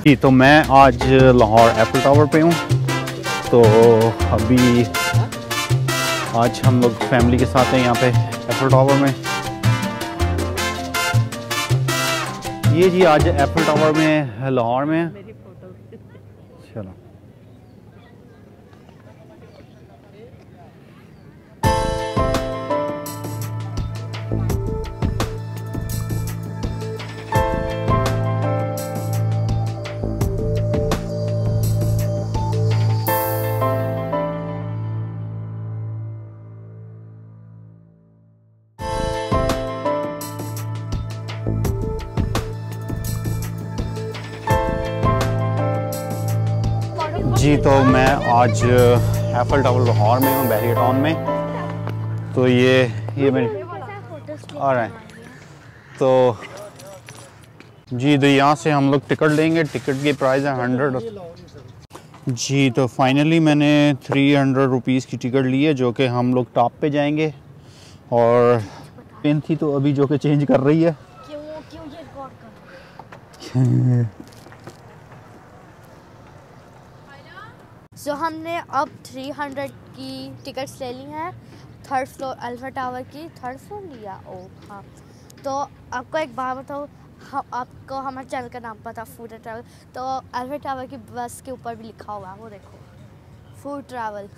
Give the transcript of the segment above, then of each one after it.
जी तो मैं आज लाहौर एप्पल टावर पे हूँ। तो अभी आज हम लोग फैमिली के साथ हैं यहाँ पे एपल टावर में। ये जी आज एप्पल टावर में लाहौर में। जी तो मैं आज एफल टावर लाहौर में हूँ बैरियर टाउन में। तो ये ये मेरी आ रहा है तो जी तो यहाँ से हम लोग टिकट लेंगे। टिकट की प्राइस है हंड्रेड जी तो फाइनली मैंने थ्री हंड्रेड रुपीज़ की टिकट ली है जो कि हम लोग टॉप पे जाएँगे। और पेन थी तो अभी जो कि चेंज कर रही है। क्यों क्यों ये रिकॉर्ड कर सो हमने अब 300 की टिकट्स ले ली हैं। थर्ड फ्लोर, अल्फ़ा टावर की, थर्ड फ्लोर लिया। ओ हाँ। तो आपको एक बात बताओ हम, आपको हमारे चैनल का नाम पता फ़ूड एंड ट्रैवल तो अल्फ़ा टावर की बस के ऊपर भी लिखा हुआ है, वो देखो। फ़ूड ट्रैवल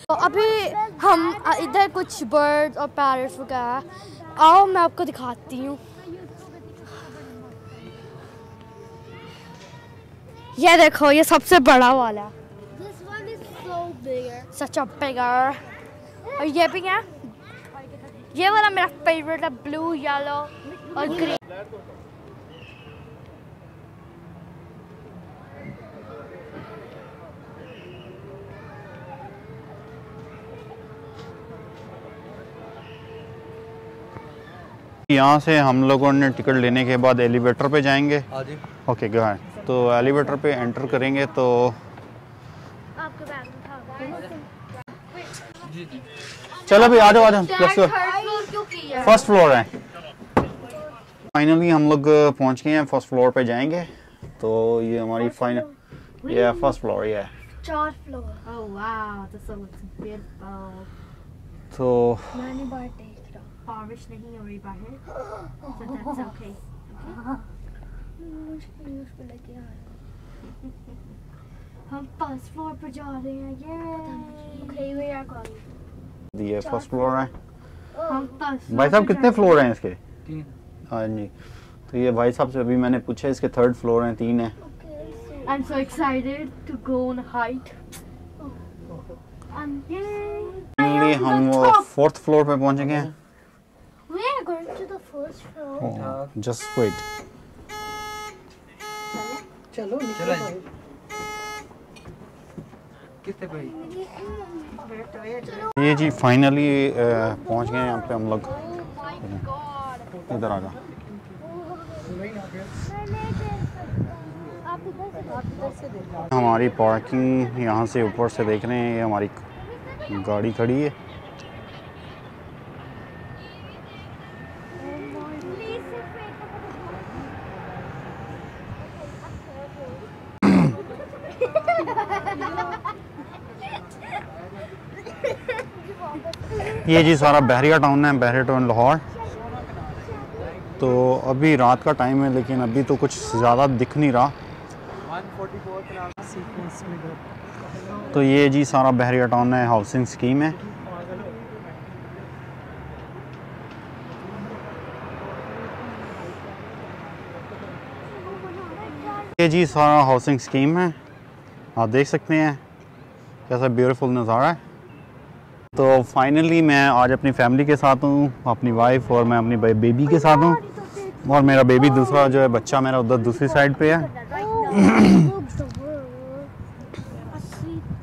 तो अभी हम इधर कुछ बर्ड्स और पैरट्स वगैरह। आओ, मैं आपको दिखाती हूँ। ये देखो ये सबसे बड़ा वाला। This one is so bigger. सच अ बिगर और ये भी है। ये वाला मेरा फेवरेट है ब्लू येलो और ग्रीन यहाँ से हम लोगों ने टिकट लेने के बाद एलिवेटर पे जाएँगे। ओके गए तो एलिवेटर पे एंटर करेंगे तो चलो अभी आ जाओ आ जाओ फ़र्स्ट फ्लोर है? फाइनली हम लोग पहुँच गए हैं फ़र्स्ट फ्लोर पे जाएँगे। तो ये हमारी फाइनल ये फ़र्स्ट फ्लोर ये है चार this one looks तो मैंने बार देख रहा बारिश नहीं हो रही बाहर so that's okay. मुझे न्यूज़ पे लेके आ रहा हम फ़र्स्ट फ्लोर पर जा रहे हैं ये। Okay, we are going. ये फ़र्स्ट फ्लोर है? हम फ़र्स्ट भाई साहब कितने फ्लोर हैं। इसके? हाँ जी। तो ये भाई साहब से अभी मैंने पूछा इसके थर्ड फ्लोर हैं तीन है। Okay, so I'm so excited to go on a hike. Um, yay! Finally हम फोर्थ फ्लोर पे पहुँच गए हैं। We are going to the first floor. Just wait चलो भाई। ये जी फाइनली पहुँच गए यहाँ पे हम लोग। इधर आ जा आप इधर से देखो। हमारी पार्किंग यहाँ से ऊपर से देख रहे हैं ये हमारी गाड़ी खड़ी है। ये जी सारा बहरिया टाउन है बहरिया टाउन लाहौर। तो अभी रात का टाइम है, लेकिन अभी तो कुछ ज़्यादा दिख नहीं रहा। 144 सीक्वेंस में तो ये जी सारा बहरिया टाउन है हाउसिंग स्कीम है। ये जी सारा हाउसिंग स्कीम है। आप देख सकते हैं, कैसा ब्यूटीफुल नज़ारा है। तो फाइनली मैं आज अपनी फैमिली के साथ हूँ अपनी वाइफ और मैं अपनी बेबी के साथ हूँ। और मेरा बेबी दूसरा जो है बच्चा मेरा उधर दूसरी साइड पे है।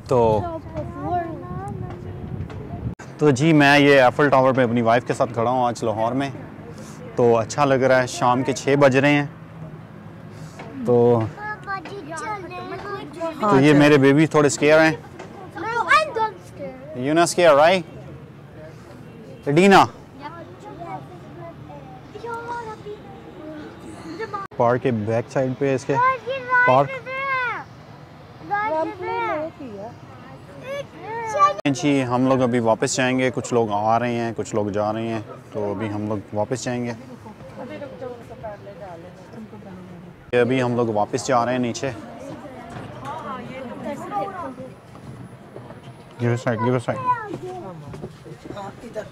तो. तो जी मैं ये एफल टावर पे अपनी वाइफ के साथ खड़ा हूँ आज लाहौर में। तो अच्छा लग रहा है शाम के छः बज रहे हैं। तो तो ये मेरे बेबी थोड़े स्केयर हैं। यू ना स्केयर राइट पार्क के बैक साइड पे इसके पार्क जी, हम लोग अभी वापस जाएँगे। कुछ लोग आ रहे हैं, कुछ लोग जा रहे हैं तो अभी हम लोग वापस जाएँगे। अभी हम लोग वापस जा रहे हैं नीचे। Give us side, give इधर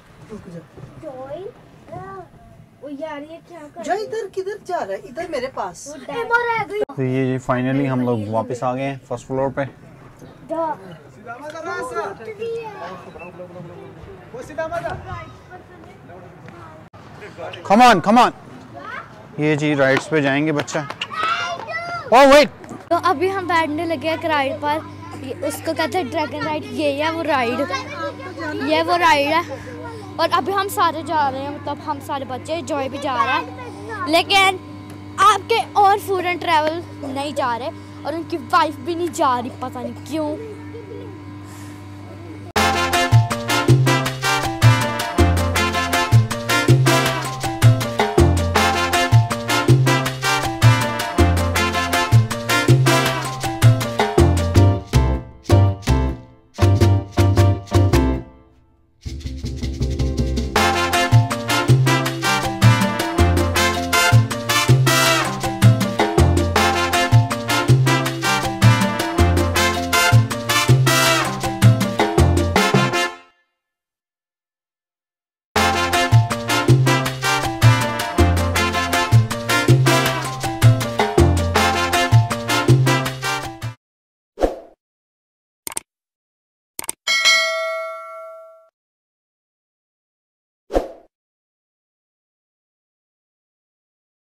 जा ओ यार ये क्या कर जा इधर किधर जा रहा है इधर मेरे पास तो ये फाइनली हम लोग वापस आ गए हैं फ़र्स्ट फ्लोर पे। कम ऑन ये जी राइड्स पे जाएँगे बच्चा। ओह वेट तो अभी हम बैठने लगे हैं राइड पर। उसको कहते हैं ड्रैगन राइड ये है वो राइड ये वो राइड है। और अभी हम सारे जा रहे हैं मतलब हम सारे बच्चे जॉय भी जा रहा है। लेकिन आपके और फ़ूड एंड ट्रैवल नहीं जा रहे और उनकी वाइफ भी नहीं जा रही, पता नहीं क्यों।